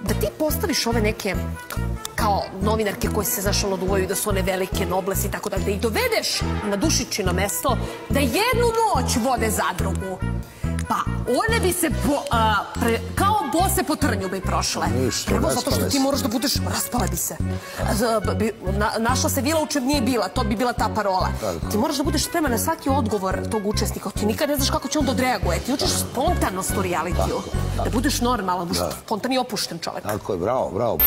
da ti postaviš ove neke kao novinarke koje se zašlo duvaju da su one velike nobles i tako dalje, da ih dovedeš na dušičino mesto, da jednu noć vode zadrugu. Pa one bi se po, kao bose po trnju bi prošle. Ništa, Evo, zato što ti moraš da budeš, raspale bi se. Na- našla se vila u čem nije bila, to bi bila ta parola. Ti moraš da budeš spreman na svaki odgovor tog učesnika. Ti nikad ne znaš kako će on odreaguje. Ti učiš spontanost u realitiju. Da budeš normalan, spontani opušten čovjek. Tako je, bravo, bravo.